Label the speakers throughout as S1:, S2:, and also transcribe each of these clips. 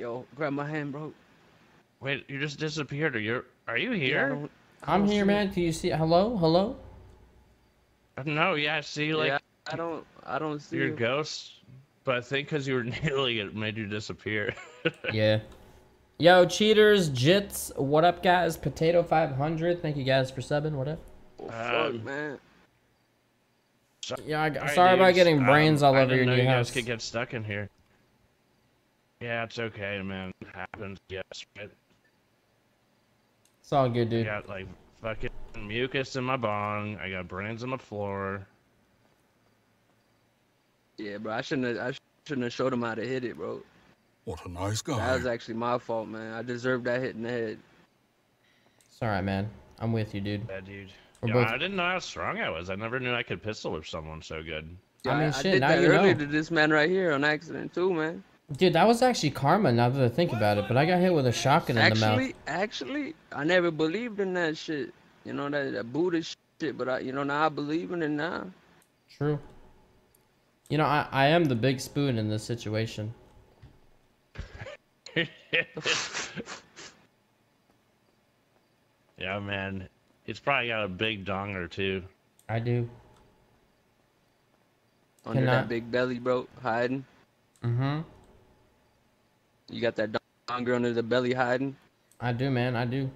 S1: Yo, grab my hand, bro.
S2: Wait, you just disappeared. Are you? Are you here?
S1: don't- I
S3: I'm here, man. Can you see? Hello, hello.
S2: no, yeah. I See, like
S1: yeah, I don't. I don't see
S2: your
S1: you.
S2: ghost, but I think because you were kneeling, it made you disappear.
S3: Yeah. Yo, cheaters, jits. What up, guys? Potato 500. Thank you guys for subbing. What up?
S1: Oh, fuck,
S2: Um,
S1: man.
S3: Yeah, I,
S2: Alright,
S3: sorry about
S2: dudes,
S3: getting brains
S2: um,
S3: all over your
S2: didn't know
S3: new
S2: you
S3: house.
S2: guys could get stuck in here. Yeah, it's okay, man. It happens. Yes, right?
S3: It's all good, dude.
S2: I got like fucking mucus in my bong. I got brains on the floor.
S1: Yeah, bro. I shouldn't. Have, I shouldn't have showed him how to hit it, bro.
S4: What a nice guy.
S1: That
S4: guy.
S1: was actually my fault, man. I deserved that hit in the head.
S3: It's all right, man. I'm with you, dude.
S2: Bad dude. Yeah,
S3: both-
S2: I didn't know how strong I was. I never knew I could pistol whip someone so good.
S3: I mean,
S1: I,
S3: shit,
S1: did
S3: now
S1: that
S3: you
S1: earlier
S3: know.
S1: to this man right here on accident too, man.
S3: Dude, that was actually karma now that I think about it, but I got hit with a shotgun in the mouth.
S1: Actually, actually, I never believed in that shit. You know that, that Buddhist shit, but I, you know, now I believe in it now.
S3: True. You know, I, I am the big spoon in this situation.
S2: yeah, man. It's probably got a big donger too.
S3: I do.
S1: Under
S3: Cannot-
S1: that big belly, bro, hiding.
S3: Mm-hmm.
S1: You got that donger under the belly hiding.
S3: I do, man. I do.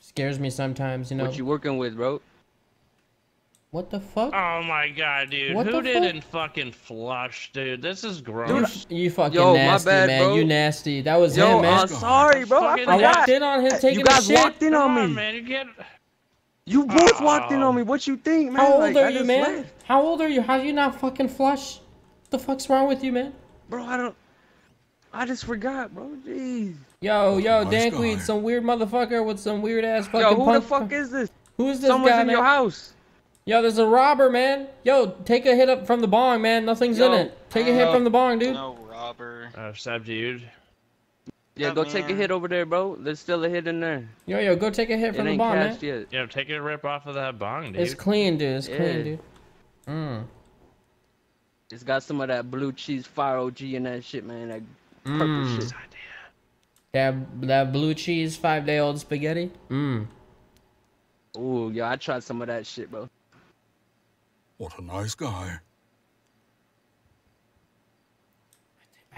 S3: Scares me sometimes, you know.
S1: What you working with, bro?
S3: What the fuck?
S2: Oh my god, dude.
S3: What
S2: Who
S3: the fuck?
S2: didn't fucking flush, dude? This is gross.
S3: You, you fucking
S1: Yo, my
S3: nasty,
S1: bad,
S3: man.
S1: bro.
S3: You nasty. That was
S1: Yo,
S3: him, man.
S1: I'm sorry, bro. I
S2: Fucking
S3: I walked in on him taking
S1: You guys
S3: shit.
S1: walked in
S2: Come
S1: on
S2: on,
S1: me.
S2: man. You get.
S1: You both walked in
S2: Oh.
S1: on me. What you think, man?
S3: How old
S1: Like,
S3: are
S1: I
S3: you, man?
S1: left.
S3: How old are you? How you not fucking flush? What the fuck's wrong with you, man?
S1: Bro, I don't. I just forgot, bro. Jeez.
S3: Yo, yo,
S4: Nice
S3: Dankweed,
S4: guy.
S3: some weird motherfucker with some weird ass fucking
S1: Yo, who the fuck is this?
S3: Who is this
S1: Someone's
S3: guy,
S1: in
S3: man?
S1: your house.
S3: Yo, there's a robber, man. Yo, take a hit up from the bong, man. Nothing's in it. Take a hit
S1: uh,
S3: from the bong, dude.
S5: No robber.
S2: Uh, sub dude.
S1: Yeah,
S5: Yeah,
S1: go take a hit over there, bro. There's still a hit in there.
S3: Yo, yo, go take a hit
S1: It
S3: from the bong, man.
S1: cashed yet.
S2: Yeah, take a rip off of that bong, dude.
S3: It's clean, dude. It's
S1: Yeah.
S3: clean, dude. Mm.
S1: It's got some of that blue cheese fire OG and that shit, man. That purple
S3: Mm.
S1: shit.
S3: That that blue cheese five day old spaghetti. Mmm.
S1: Ooh, yo, I tried some of that shit, bro.
S4: What a nice guy.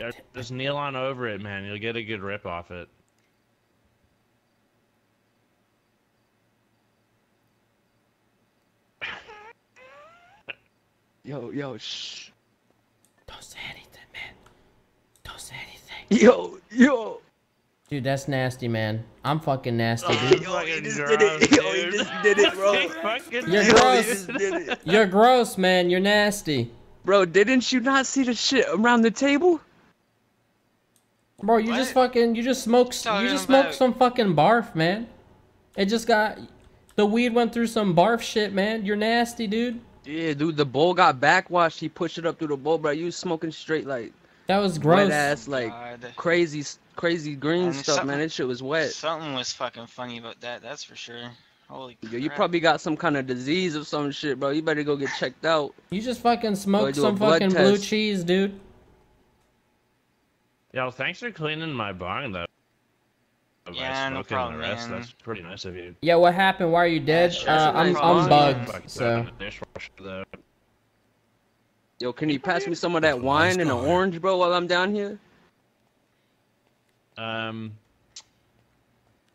S2: Yeah, just kneel on over it, man. You'll get a good rip off it.
S1: Yo, yo, shh.
S3: Don't say anything, man. Don't say anything.
S1: Yo, yo.
S3: Dude, that's nasty, man. I'm fucking nasty,
S2: Oh,
S3: dude.
S1: Yo, he just
S2: gross,
S1: did it. Yo, he just did it, bro.
S3: You're
S1: Yo,
S3: gross.
S1: it.
S3: You're gross, man. You're nasty.
S1: Bro, didn't you not see the shit around the table?
S3: Bro, you just fucking you just smoked you
S5: Talking
S3: just smoked
S5: about-
S3: some fucking barf, man. It just got the weed went through some barf shit, man. You're nasty, dude.
S1: Yeah, dude, the bowl got backwashed. He pushed it up through the bowl, bro. You smoking straight like
S3: That was gross.
S1: wet ass, like
S5: God.
S1: crazy, crazy green
S5: Man,
S1: stuff, man. That shit was wet.
S5: Something was fucking funny about that, that's for sure. Holy
S1: Yo, you probably got some kind of disease or some shit, bro. You better go get checked out.
S3: You just fucking smoked some
S1: blood
S3: fucking blue cheese, dude.
S2: Yo, thanks for cleaning my barn, though.
S5: Yeah, no problem, man.
S2: That's pretty nice of you.
S3: Yeah, what happened? Why are you dead?
S5: sure,
S3: uh, I'm. I'm
S1: Fuck
S3: bugged. So
S2: in the dishwasher, though.
S1: Yo, can you pass me some of that wine and an orange, bro, while I'm down here?
S2: Um,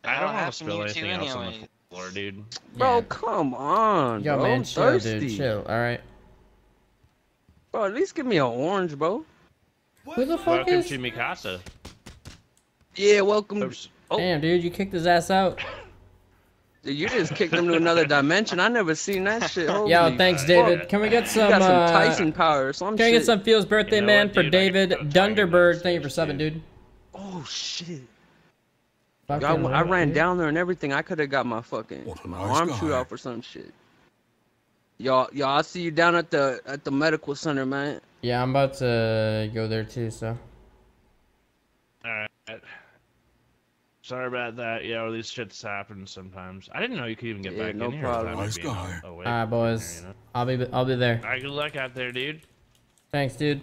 S2: I don't want to spill anything else on the floor, dude.
S1: Bro,
S3: yeah.
S1: come on,
S3: Yo,
S1: bro.
S3: man,
S1: I'm
S3: chill,
S1: thirsty.
S3: dude. Chill. All right.
S1: Bro, at least give me an orange, bro.
S3: Who the fuck
S2: Welcome
S3: is?
S2: to Mikasa.
S1: Yeah, welcome.
S2: Oops.
S1: Oh.
S3: Damn, dude, you kicked his ass out.
S1: Dude, you just kicked him to another dimension. I never seen that shit. Holy
S3: Yo, thanks,
S2: fuck.
S3: David. Can we get
S1: You
S3: some?
S1: got some
S3: uh,
S1: Tyson power or some
S3: Can I
S1: shit.
S3: get some Feels birthday
S2: You know
S3: man
S2: what,
S3: for David
S2: could go talking about
S3: Dunderbird? Thank you for
S2: this,
S3: subbing,
S2: dude.
S3: dude.
S1: Oh shit. Yo, I, I ran
S3: dude?
S1: down there and everything. I could have got my fucking
S4: What a
S1: my
S4: nice
S1: arm
S4: guy.
S1: shoot off or some shit. Y'all, y'all, I'll see you down at the at the medical center, man.
S3: Yeah, I'm about to go there too. So
S2: Alright. Sorry about that. Yeah, well, these shits happen sometimes. I didn't know you could even get
S1: Yeah,
S2: back
S1: no
S2: in here.
S1: problem.
S4: Nice guy.
S3: All right, boys. I'll be I'll be there.
S2: Alright, good luck out there, dude.
S3: Thanks, dude.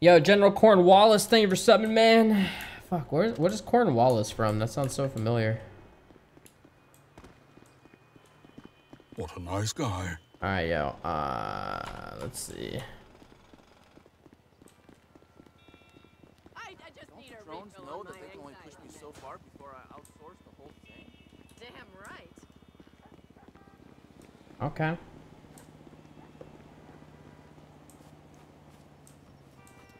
S3: Yo, General Cornwallis, thank you for subbing, man. Fuck, where, what is Cornwallis from? That sounds so familiar.
S4: What a nice guy.
S3: Alright, yo. Uh, let's see.
S6: I, I just need a
S7: Drones
S6: refill
S7: know
S6: on
S7: that
S6: my
S7: they can only push me
S6: anxiety
S7: so
S6: meds.
S7: far before I outsource the whole thing.
S6: Damn right.
S3: Okay.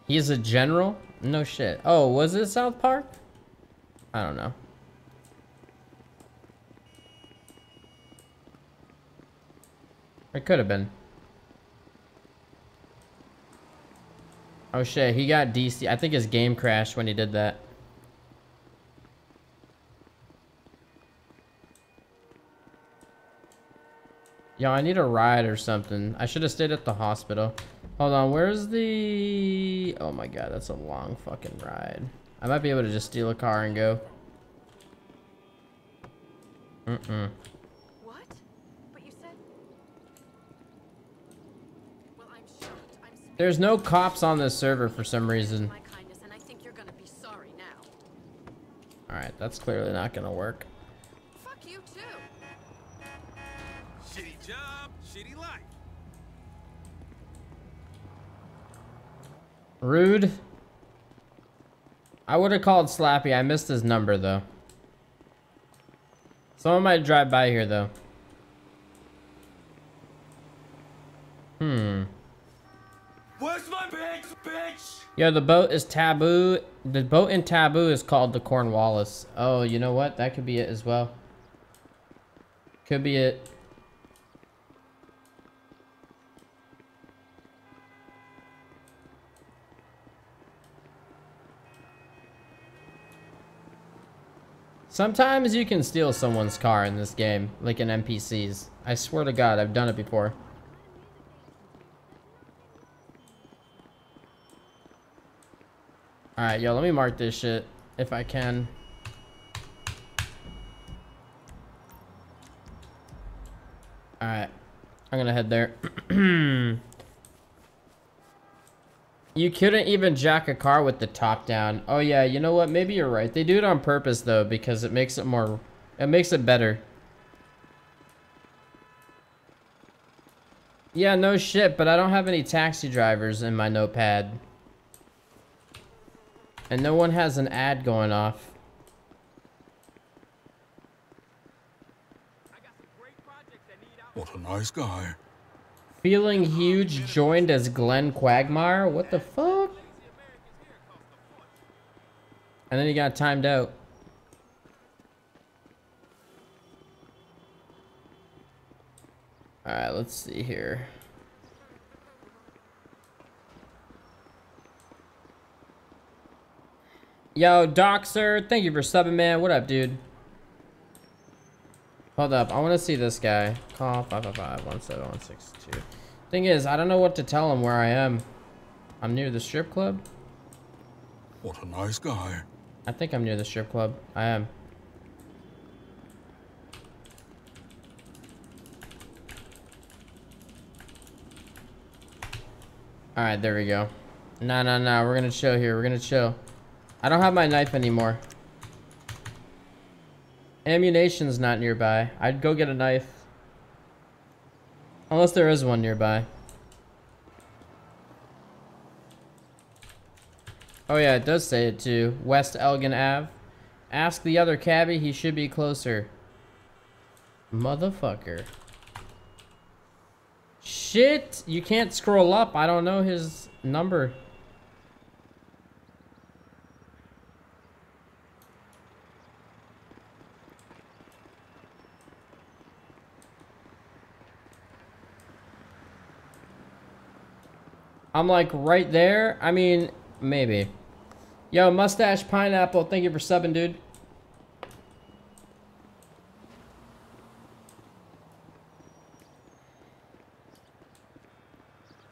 S3: He's a general? No shit. Oh, was it South Park? I don't know. It could have been. Oh shit, he got DC. I think his game crashed when he did that. Yo, I need a ride or something. I should have stayed at the hospital. Hold on, where's the... Oh my god, that's a long fucking ride. I might be able to just steal a car and go. Mm-mm.
S6: What? But you said. Well, I'm shocked. I'm.
S3: There's no cops on this server for some reason.
S6: My kindness, and I think you're gonna be sorry now.
S3: Alright, that's clearly not gonna work. Rude. I would have called Slappy. I missed his number, though. Someone might drive by here, though. Hmm.
S7: Where's my bitch, bitch?
S3: Yo, the boat is taboo. The boat in taboo is called the Cornwallis. Oh, you know what? That could be it as well. Could be it. Sometimes you can steal someone's car in this game, like in NPCs. I swear to God, I've done it before. Alright, yo, let me mark this shit, if I can. Alright, I'm gonna head there. Hmm. You couldn't even jack a car with the top down. Oh yeah, you know what? Maybe you're right. They do it on purpose though, because it makes it more, it makes it better. Yeah, no shit, but I don't have any taxi drivers in my notepad. And no one has an ad going off.
S4: What a nice guy.
S3: Feeling huge joined as Glenn Quagmire? What the fuck? And then he got timed out. Alright, let's see here. Yo, Doxer, thank you for subbing, man. What up, dude? Hold up, I want to see this guy. Call 555-17162. Thing is, I don't know what to tell him where I am. I'm near the strip club.
S4: What a nice guy.
S3: I think I'm near the strip club. I am. Alright, there we go. Nah, nah, nah. We're gonna chill here. We're gonna chill. I don't have my knife anymore. Ammunition's not nearby. I'd go get a knife. Unless there is one nearby. Oh yeah, it does say it too. West Elgin Ave. Ask the other cabbie, he should be closer. Motherfucker. Shit! You can't scroll up. I don't know his number. I'm like right there. I mean, maybe. Yo, Mustache Pineapple, thank you for subbing, dude.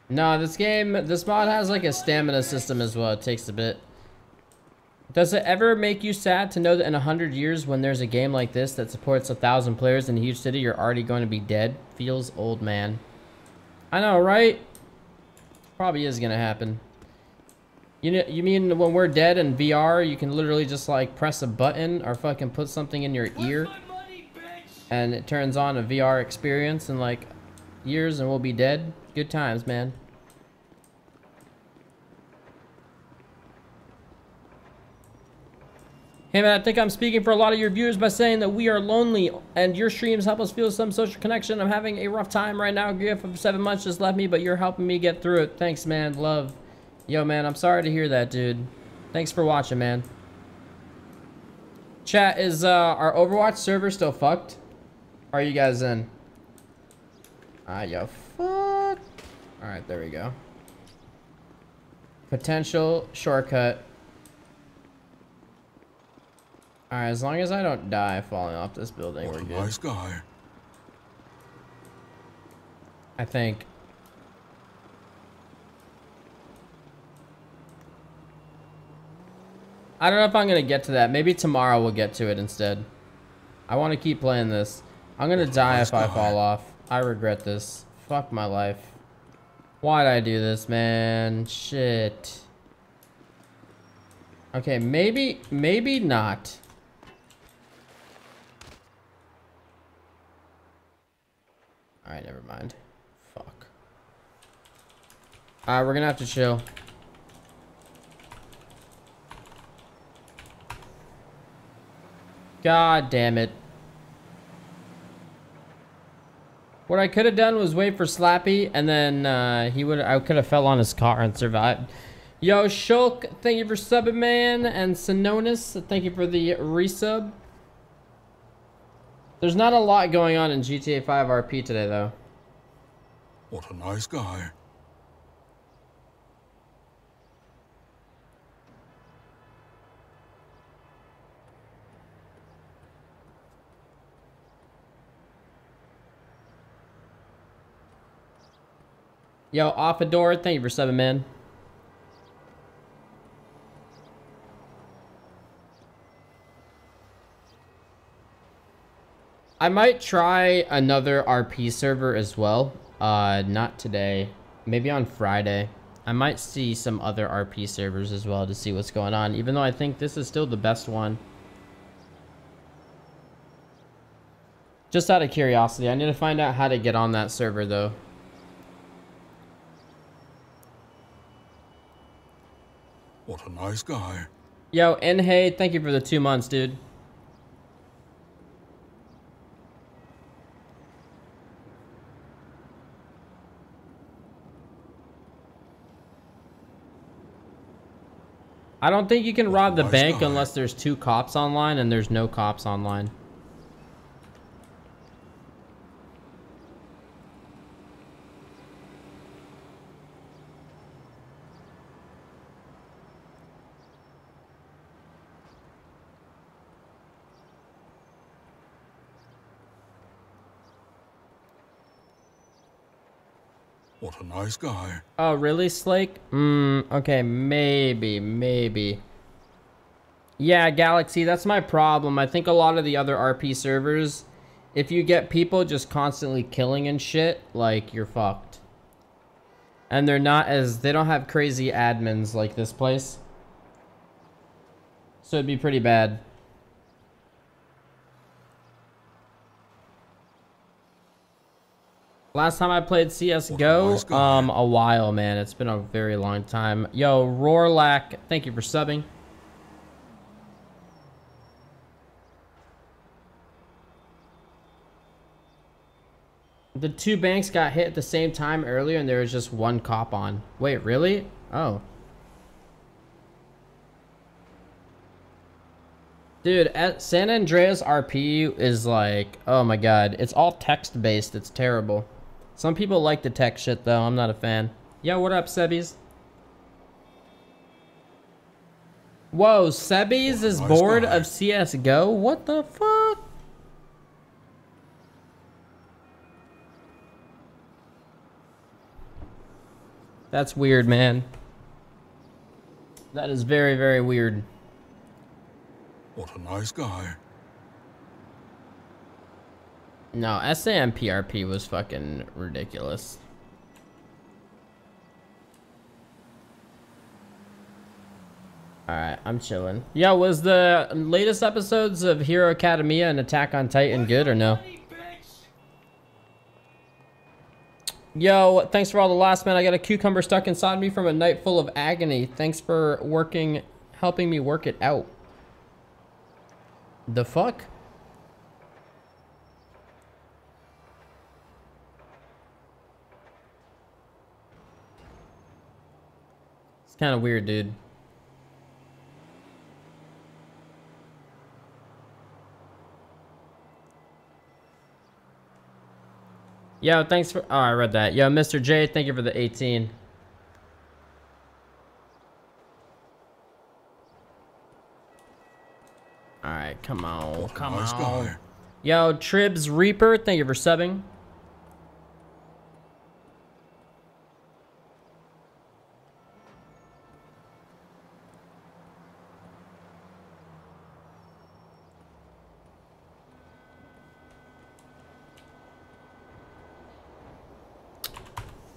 S3: No, this game, this mod has like a stamina system as well. It takes a bit. Does it ever make you sad to know that in a hundred years when there's a game like this that supports a thousand players in a huge city, you're already going to be dead? Feels old, man. I know, right? Probably is gonna happen. You know, you mean when we're dead in VR, you can literally just like press a button or fucking put something in your ear, and it turns on a VR experience in like years, and we'll be dead. Good times, man. Hey man, I think I'm speaking for a lot of your viewers by saying that we are lonely and your streams help us feel some social connection. I'm having a rough time right now. Griff of seven months just left me, but you're helping me get through it. Thanks, man. Love. Yo, man, I'm sorry to hear that, dude. Thanks for watching, man. Chat, is uh, our Overwatch server still fucked? Are you guys in? Ah, yo, fuck. Alright, there we go. Potential shortcut. Alright, as long as I don't die falling off this building,
S4: What
S3: we're good.
S4: nice guy.
S3: I think. I don't know if I'm gonna get to that. Maybe tomorrow we'll get to it instead. I want to keep playing this. I'm gonna die if I fall off. I regret this. Fuck my life. Why'd I do this, man? Shit. Okay, maybe, maybe not. Alright, never mind. Fuck. Alright, we're gonna have to chill. God damn it. What I could have done was wait for Slappy, and then uh, he would I could have fell on his car and survived. Yo, Shulk, thank you for subbing, man, and Sinonis, thank you for the resub. There's not a lot going on in GTA 5 RP today, though.
S4: What a nice guy.
S3: Yo, off a door, thank you for subbing, man. I might try another RP server as well. Uh, not today. Maybe on Friday. I might see some other RP servers as well to see what's going on, even though I think this is still the best one. Just out of curiosity, I need to find out how to get on that server though.
S4: What a nice guy.
S3: Yo, Enhei, thank you for the two months, dude. I don't think you can rob the bank unless there's two cops online and there's no cops online.
S4: Guy.
S3: Oh, really, Slake? Hmm, okay, maybe, maybe. Yeah, Galaxy, that's my problem. I think a lot of the other RP servers, if you get people just constantly killing and shit, like, you're fucked. And they're not as, they don't have crazy admins like this place. So it'd be pretty bad. Last time I played CSGO, um, a while, man. It's been a very long time. Yo, Roarlack, thank you for subbing. The two banks got hit at the same time earlier, and there was just one cop on. Wait, really? Oh. Dude, at San Andreas RP is like, oh my god, it's all text based. It's terrible. Some people like the tech shit though. I'm not a fan. Yo, what up, Sebbies? Whoa, Sebbies is bored of CS:GO. What the fuck? That's weird, man. That is very, very weird.
S4: What a nice guy.
S3: No, SAMPRP was fucking ridiculous. Alright, I'm chilling. Yo, was the latest episodes of Hero Academia and Attack on Titan good or no? Yo, thanks for all the last man. I got a cucumber stuck inside me from a night full of agony. Thanks for working, helping me work it out. The fuck? Kind of weird, dude. Yo, thanks for. Oh, I read that. Yo, Mr. J, thank you for the 18. Alright, come on. Come on. Yo, Tribs Reaper, thank you for subbing.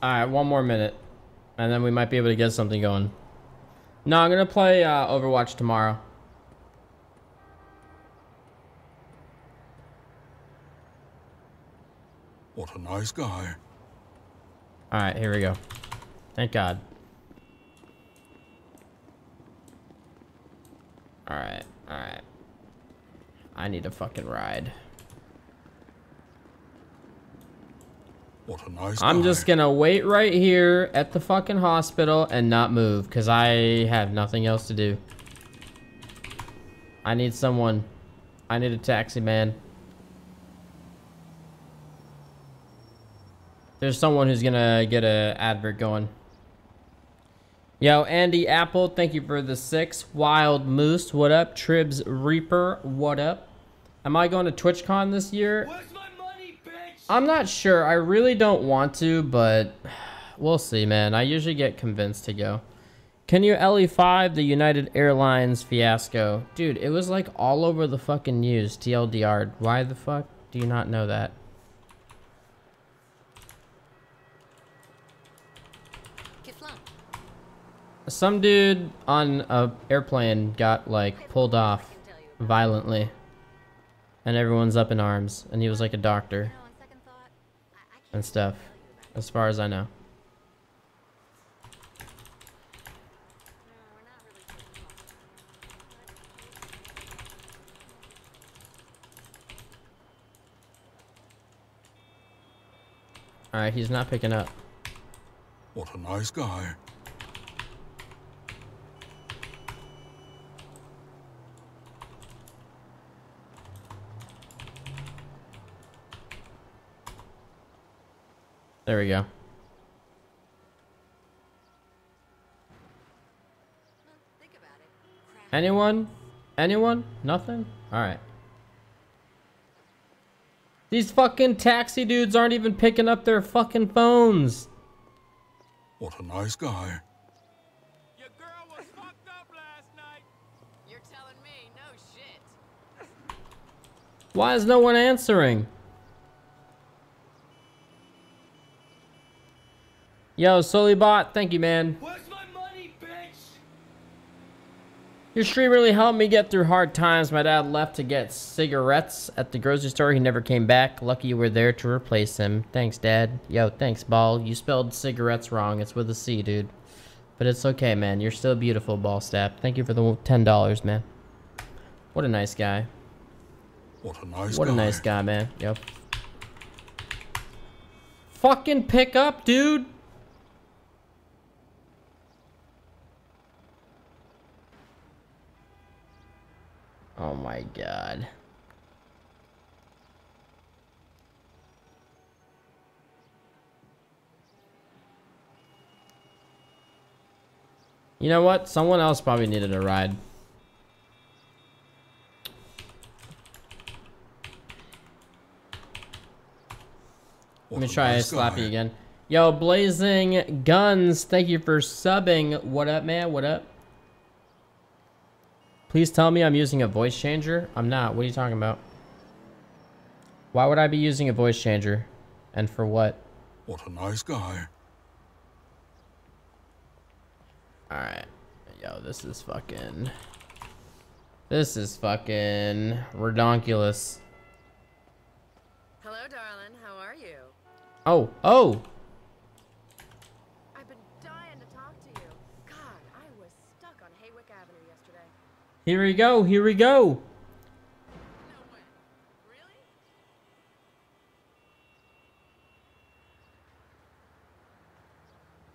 S3: Alright, one more minute. And then we might be able to get something going. No, I'm gonna play uh, Overwatch tomorrow.
S4: What a nice guy.
S3: Alright, here we go. Thank God. Alright, alright. I need a fucking ride.
S4: What a nice
S3: I'm
S4: guy.
S3: just gonna wait right here at the fucking hospital and not move because I have nothing else to do. I need someone. I need a taxi man. There's someone who's gonna get a advert going. Yo, Andy Apple, thank you for the six. Wild Moose, what up? Tribs Reaper, what up? Am I going to TwitchCon this year?
S7: Where's my money, bitch?
S3: I'm not sure. I really don't want to, but we'll see, man. I usually get convinced to go. Can you LE5 the United Airlines fiasco? Dude, it was like all over the fucking news. TLDR. Why the fuck do you not know that? Some dude on a airplane got like pulled off violently. And everyone's up in arms. And he was like a doctor
S6: You know, on second thought, I, I can't
S3: and stuff. As far as I know. Alright, he's not picking up.
S4: What a nice guy.
S3: There we go.
S6: Well, think about it. Crash.
S3: Anyone? Anyone? Nothing? Alright. These fucking taxi dudes aren't even picking up their fucking phones.
S4: What a nice guy.
S7: Your girl was fucked up last night.
S6: You're telling me, no shit.
S3: Why is no one answering? Yo, Solibot, thank you, man.
S7: Where's my money, bitch?
S3: Your stream really helped me get through hard times. My dad left to get cigarettes at the grocery store. He never came back. Lucky you were there to replace him. Thanks, Dad. Yo, thanks, Ball. You spelled cigarettes wrong. It's with a C, dude. But it's okay, man. You're still beautiful, Ball Ballstab. Thank you for the $10, man. What a nice guy.
S4: What a nice
S3: What
S4: guy.
S3: a nice guy, man. Yep. Fucking pick up, dude. Oh my god. You know what? Someone else probably needed a ride. Let me try Slappy again. Yo, Blazing Guns, thank you for subbing. What up, man? What up? Please tell me I'm using a voice changer. I'm not. What are you talking about? Why would I be using a voice changer? And for what?
S4: What a nice guy.
S3: Alright. Yo, this is fucking. This is fucking redonkulous.
S6: Hello, darling. How are you?
S3: Oh, oh!
S6: I've been dying to talk to you. God, I was stuck on Haywick Avenue yesterday.
S3: Here we go, here we go!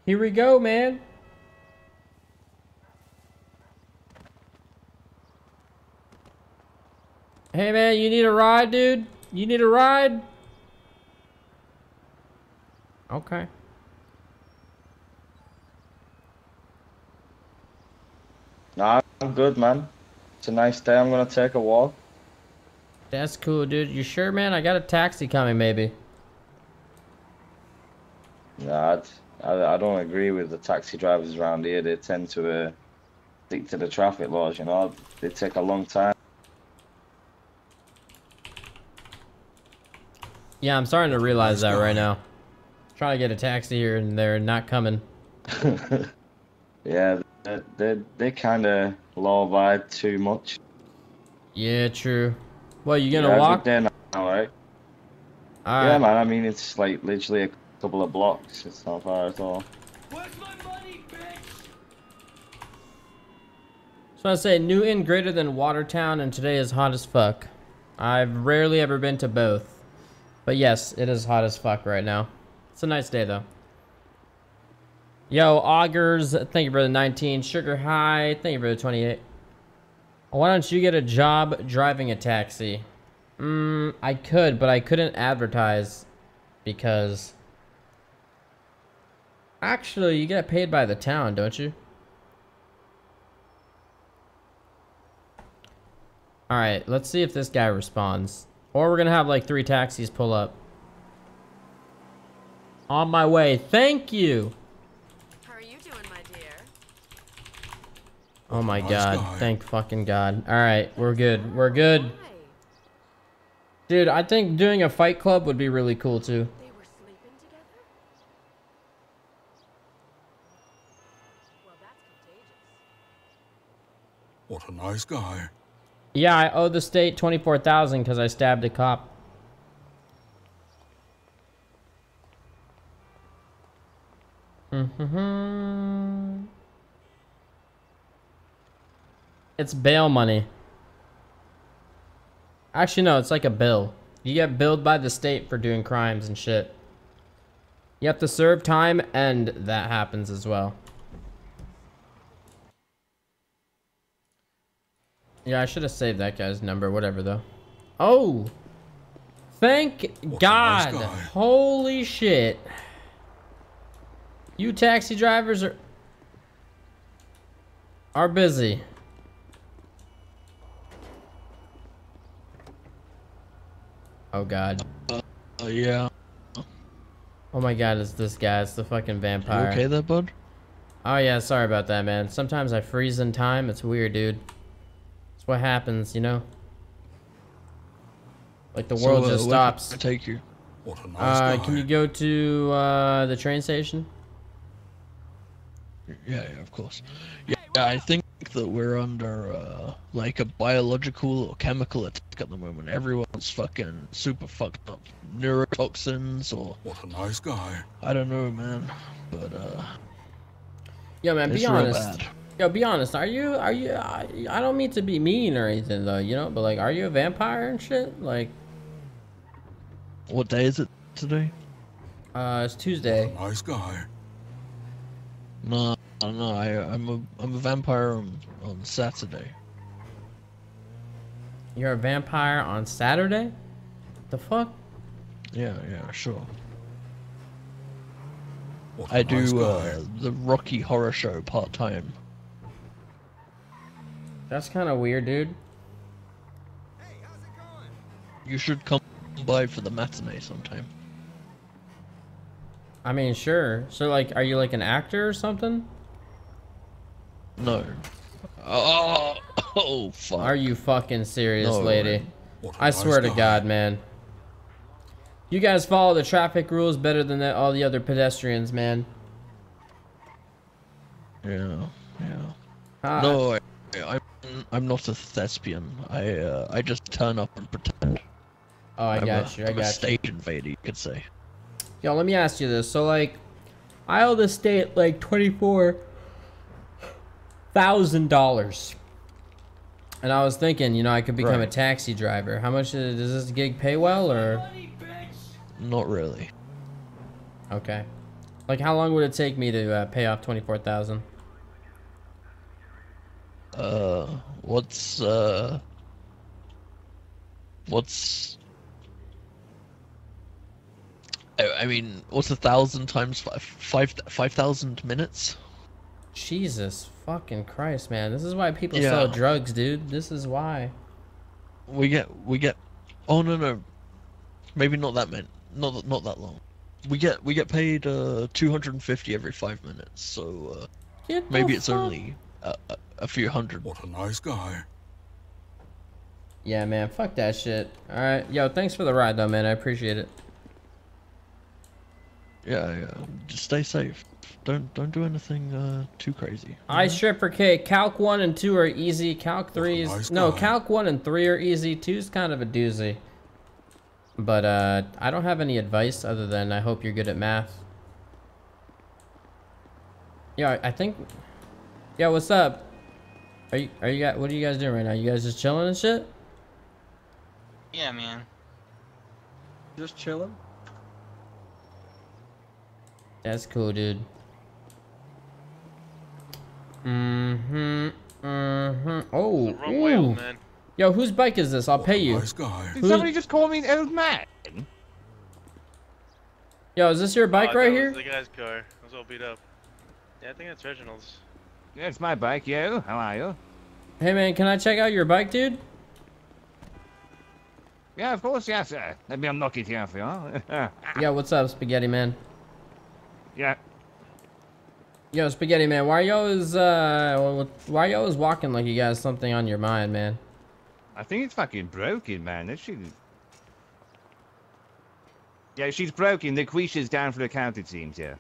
S3: Here we go, man. Hey, man, you need a ride, dude? You need a ride? Okay.
S8: Nah, I'm good, man. It's a nice day. I'm gonna take a walk.
S3: That's cool, dude. You sure, man? I got a taxi coming, maybe.
S8: Nah, I, I don't agree with the taxi drivers around here. They tend to uh, stick to the traffic laws. You know, they take a long time.
S3: Yeah, I'm starting to realize that right now. Trying to get a taxi here and they're not coming.
S8: yeah, they they, they kind of law abide too much.
S3: Yeah, true. Well, you gonna
S8: yeah,
S3: walk?
S8: day now, right?
S3: All
S8: yeah,
S3: right.
S8: man. I mean, it's like literally a couple of blocks. It's not far at all.
S7: Where's my money, bitch?
S3: So I say Newton greater than Watertown, and today is hot as fuck. I've rarely ever been to both, but yes, it is hot as fuck right now. It's a nice day though. Yo, Augers, thank you for the 19. Sugar High, thank you for the 28. Why don't you get a job driving a taxi? Mm, I could, but I couldn't advertise because actually you get paid by the town, don't you? Alright, let's see if this guy responds. Or we're gonna have like three taxis pull up. On my way. Thank you!
S6: How are you doing, my dear?
S3: Oh my god. Thank fucking god. Alright, we're good. We're good. Dude, I think doing a fight club would be really cool too.
S6: They were sleeping together? Well, that's contagious.
S4: What a nice guy.
S3: Yeah, I owe the state 24,000 because I stabbed a cop. Mm-hmm. It's bail money. Actually, no, it's like a bill. You get billed by the state for doing crimes and shit. You have to serve time, and that happens as well. Yeah, I should have saved that guy's number, whatever, though. Oh! Thank
S4: What a nice
S3: God! Holy shit. You taxi drivers are... are busy. Oh god.
S9: Oh yeah.
S3: Oh my god, it's this guy. It's the fucking
S9: You
S3: vampire.
S9: okay there, bud?
S3: Oh yeah, sorry about that, man. Sometimes I freeze in time. It's weird, dude. It's what happens, you know? Like the
S9: So,
S3: world
S9: uh,
S3: just
S9: where can
S3: stops.
S9: I take you.
S4: What a nice
S3: Uh,
S4: guy.
S3: can you go to uh, the train station?
S9: Yeah, yeah, of course. Yeah, yeah, I think that we're under uh, like a biological or chemical attack at the moment. Everyone's fucking super fucked up. Neurotoxins or
S4: What a nice guy.
S9: I don't know, man. But uh,
S3: Yo, man,
S9: it's
S3: be
S9: real
S3: honest.
S9: bad.
S3: Yo, be honest. Are you? Are you? I, I don't mean to be mean or anything, though. You know, but like, are you a vampire and shit? Like,
S9: What day is it today?
S3: uh, it's Tuesday.
S4: Nice guy.
S9: No, no, I, I'm a I'm a vampire on, on Saturday.
S3: You're a vampire on Saturday? The fuck?
S9: Yeah, yeah, sure.
S4: What a
S9: I
S4: nice
S9: do uh, the Rocky Horror Show part time.
S3: That's kind of weird, dude.
S9: You should come by for the matinee sometime.
S3: I mean, sure. So, like, are you like an actor or something?
S9: No. Oh, oh fuck.
S3: Are you fucking serious,
S9: No,
S3: lady?
S9: man.
S4: What a
S3: I
S4: nice
S3: swear to. God, man. You guys follow the traffic rules better than the, all the other pedestrians, man.
S9: Yeah, yeah.
S3: Uh,
S9: No, I, I'm I'm not a thespian. I uh, I just turn up and pretend.
S3: Oh, I
S9: I'm
S3: got
S9: a,
S3: you. I
S9: I'm a
S3: got you.
S9: stage invader, you could say.
S3: Yo, let me ask you this. So, like, I owe the state like twenty-four thousand dollars, and I was thinking, you know, I could become a taxi driver. How much is, does this gig pay well, or
S9: Not really.
S3: okay? Like, how long would it take me to uh, pay off twenty-four thousand?
S9: Uh, what's uh, what's I, I mean, what's a thousand times five five five thousand minutes?
S3: Jesus fucking Christ, man! This is why people sell drugs, dude. This is why.
S9: We get we get. Oh no no, maybe not that min not not that long. We get we get paid uh 250 every five minutes, so uh,
S3: Get
S9: maybe it's
S3: fuck-
S9: only a, a, a few hundred.
S4: What a nice guy.
S3: Yeah, man. Fuck that shit. All right, yo. Thanks for the ride, though, man. I appreciate it.
S9: Yeah yeah. Just stay safe. Don't don't do anything uh too crazy.
S3: I stripper K. Calc one and two are easy. Calc three is
S4: nice
S3: no.
S4: guy.
S3: Calc one and three are easy. Two's kind of a doozy. But uh, I don't have any advice other than I hope you're good at math. Yeah, I think. Yeah, what's up? Are you are you guys? What are you guys doing right now? You guys just chilling and shit?
S5: Yeah, man.
S1: Just chilling.
S3: That's cool, dude. Mm-hmm. Mm-hmm. Oh.
S10: Wrong way, old man.
S3: Yo, whose bike is this? I'll
S4: What
S3: pay you.
S4: Nice guy.
S2: Did
S3: Who-
S2: somebody just call me an old man?
S3: Yo, is this your bike
S10: Oh,
S3: right
S10: that
S3: here?
S10: Was the guy's car. It was all beat up. Yeah, I think that's Reginald's.
S2: Yeah, it's my bike, yo. How are you?
S3: Hey man, can I check out your bike, dude?
S2: Yeah, of course, yes, sir. Let me unlock it here for you.
S3: Yo, what's up, Spaghetti Man?
S2: yeah.
S3: Yo, Spaghetti Man, why you always uh, why you always walking like you got something on your mind, man?
S2: I think it's fucking broken, man. That shit is... Yeah, she's broken. The Quisha's down for the count, it seems, yeah.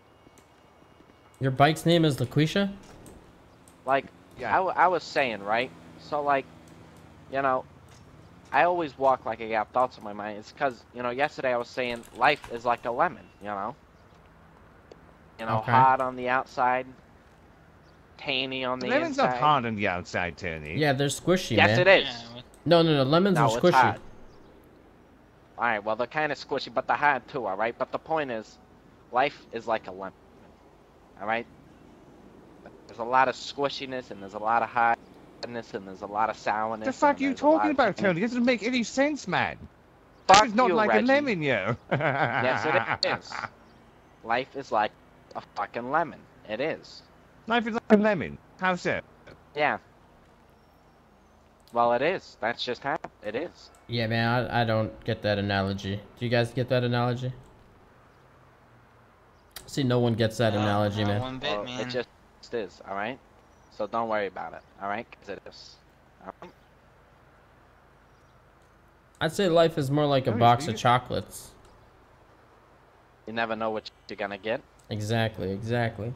S3: Your bike's name is LaQuisha?
S11: Like,
S2: Yeah.
S11: I, w- I was saying, right? So, like, you know, I always walk like I got thoughts on my mind. It's because, you know, yesterday I was saying life is like a lemon, you know? You know,
S3: Okay.
S11: hard on the outside, tangy on the
S2: The lemon's
S11: inside.
S2: not hard on the outside, Tony.
S3: Yeah, they're squishy,
S11: Yes,
S3: man.
S11: it is.
S5: Yeah,
S3: No, no, no, lemons
S11: No,
S3: are
S11: it's
S3: squishy.
S11: hard. Alright, well, they're kind of squishy, but they're hard too, alright? But the point is, life is like a lemon. Alright? There's a lot of squishiness, and there's a lot of hardness, and there's a lot of sourness.
S2: What the fuck are you
S11: there's a lot
S2: talking about, Tony? It doesn't make any sense, man.
S11: Fuck
S2: it's not
S11: you,
S2: like
S11: Reggie.
S2: a lemon, yo.
S11: Yes, it is. Life is like a fucking lemon. It is.
S2: Life is like a lemon. How's so?
S11: Yeah. Well, it is. That's just how it is.
S3: Yeah, man, I, I don't get that analogy. Do you guys get that analogy? See, no one gets that
S5: No,
S3: analogy,
S5: not
S3: man.
S5: One bit,
S11: Well,
S5: man.
S11: it just is, alright? So don't worry about it, alright? Because it is. Alright?
S3: I'd say life is more like a box of chocolates.
S11: You never know what you're gonna get.
S3: Exactly, exactly.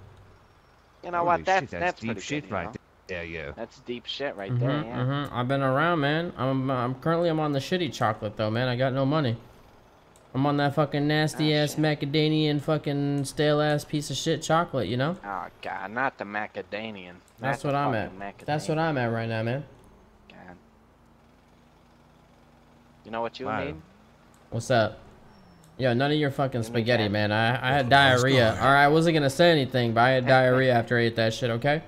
S11: You know
S2: Holy
S11: what? That's,
S2: shit,
S11: that's,
S2: that's deep shit
S11: good, you
S2: right
S11: know?
S2: there, yo.
S11: That's deep shit right
S3: Mhm,
S11: there, yeah.
S3: mhm. I've been around, man. I'm, I'm currently I'm on the shitty chocolate though, man. I got no money. I'm on that fucking nasty
S11: Ah,
S3: ass
S11: shit.
S3: macadamian fucking stale ass piece of shit chocolate, you know?
S11: Oh god, not the macadamian.
S3: That's
S11: Not
S3: what I'm at.
S11: fucking
S3: That's what. I'm at right now, man.
S11: God. You know what you
S2: Wow.
S11: need?
S3: What's up? Yo, none of your fucking spaghetti, man. I, I had
S4: What a nice
S3: diarrhea.
S4: guy.
S3: Alright, I wasn't gonna say anything, but I had diarrhea after I ate that shit, okay?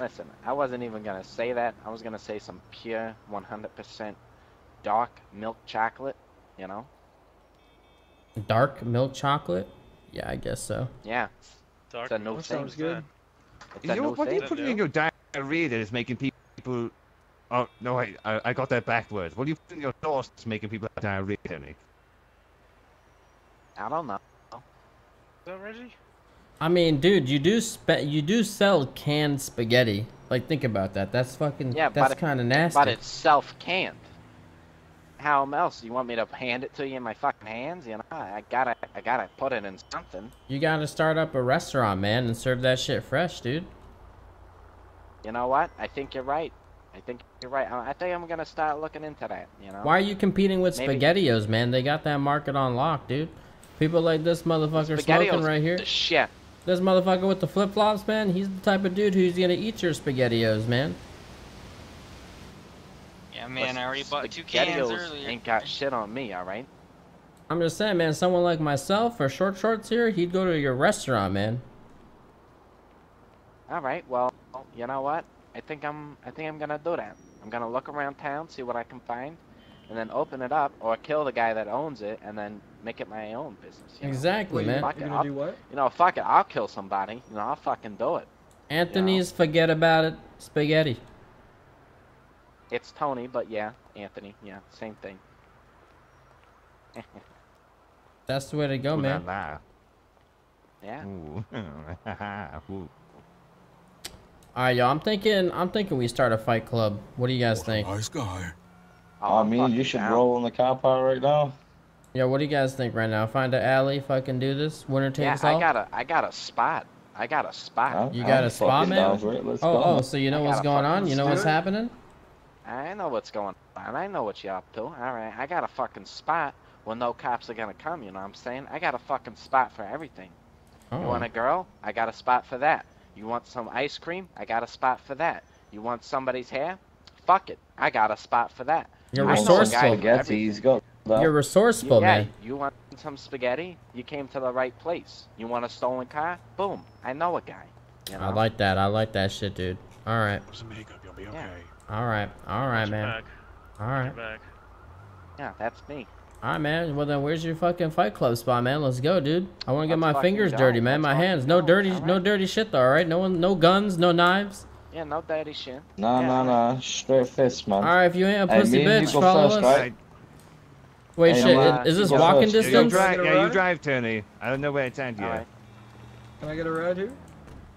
S11: Listen, I wasn't even gonna say that. I was gonna say some pure 100% dark milk chocolate, you know?
S3: Dark milk chocolate? Yeah, I guess so.
S11: Yeah,
S10: Dark
S11: it's a new
S10: milk,
S11: thing.
S10: what's that?
S11: It's
S2: You
S11: a
S2: know,
S11: new
S2: what are you putting in your diarrhea that is making people... Oh, no, wait, I, I got that backwards. What are you putting in your sauce that's making people have diarrhea, Tony?
S11: I don't know.
S10: Is that Reggie?
S3: I mean, dude, you do spe- you do sell canned spaghetti. Like, think about that. That's fucking.
S11: Yeah, but
S3: that's kind of nasty.
S11: But it's self-canned. How else? You want me to hand it to you in my fucking hands? You know, I gotta, I gotta put it in something.
S3: You gotta start up a restaurant, man, and serve that shit fresh, dude.
S11: You know what? I think you're right. I think you're right. I I think I'm gonna start looking into that. You know.
S3: Why are you competing with
S11: Maybe-
S3: SpaghettiOs, man? They got that market on lock, dude. People like this motherfucker smoking right here.
S11: Shit.
S3: This motherfucker with the flip flops, man. He's the type of dude who's gonna eat your SpaghettiOs, man.
S5: Yeah, man, I already bought two
S11: SpaghettiOs
S5: cans earlier.
S11: Ain't got shit on me, all right?
S3: I'm just saying, man. Someone like myself or short shorts here, he'd go to your restaurant, man.
S11: All right. Well, you know what? I think I'm. I think I'm gonna do that. I'm gonna look around town, see what I can find, and then open it up, or kill the guy that owns it, and then make it my own business. you know?
S3: Exactly, man.
S11: Fuck it, I'll- You know, fuck it. I'll kill somebody. You know, I'll fucking do it.
S3: Anthony's forget about it. Spaghetti.
S11: It's Tony, but yeah, Anthony. Yeah, same thing.
S3: That's the way to go,
S12: Ooh
S3: man.
S12: la.
S11: Yeah.
S12: Ooh. Ooh.
S3: All right, yo. I'm thinking. I'm thinking we start a fight club. What do you guys think?
S4: Nice guy.
S8: Oh, I mean, you should roll in the car park right now.
S3: Yeah, what do you guys think right now? Find an alley, fucking do this. Winner takes
S11: Yeah,
S3: takes
S11: I got a. I got a spot. I got a spot.
S3: You got a spot, man. Oh, oh, so you know
S11: I
S3: what's
S11: got a
S3: going on? You know what's happening?
S11: I know what's going on. I know what you're up to. All right, I got a fucking spot where no cops are gonna come. You know what I'm saying? I got a fucking spot for everything. You
S3: Oh.
S11: want a girl? I got a spot for that. You want some ice cream? I got a spot for that. You want somebody's hair? Fuck it. I got a spot for that.
S3: You're
S11: I guy
S3: resourceful.
S11: for
S8: Spaghetti,
S11: everything.
S8: he's got that.
S3: You're resourceful,
S11: yeah,
S3: man.
S11: you want some spaghetti? You came to the right place. You want a stolen car? Boom. I know a guy. You know?
S3: I like that. I like that shit, dude. All right.
S7: Some makeup, you'll be okay.
S11: Yeah.
S3: All right. All right,
S10: Watch
S3: man.
S10: back.
S3: All
S10: Watch
S3: right.
S10: your back.
S11: Yeah, that's me.
S3: All right, man. Well, then where's your fucking fight club spot, man? Let's go, dude. I want to get my fingers
S11: go.
S3: dirty, man.
S11: Let's
S3: My hands. No dirty,
S11: All
S3: no dirty shit, though. All right. No one, no guns, no knives.
S11: Yeah, no dirty shit.
S8: Nah,
S11: Yeah,
S8: nah, nah. Straight fist, man.
S3: All right. If you ain't a pussy
S8: me and you
S3: bitch, follow
S8: first,
S3: us.
S8: right?
S3: Wait,
S8: Hey,
S3: shit.
S8: Uh,
S3: is this walking
S8: first.
S12: You,
S3: distance?
S12: drive,
S7: Get a
S12: yeah, you drive, Tony. I don't know where it's at
S11: All
S12: yet.
S11: right.
S7: Can I get a ride here?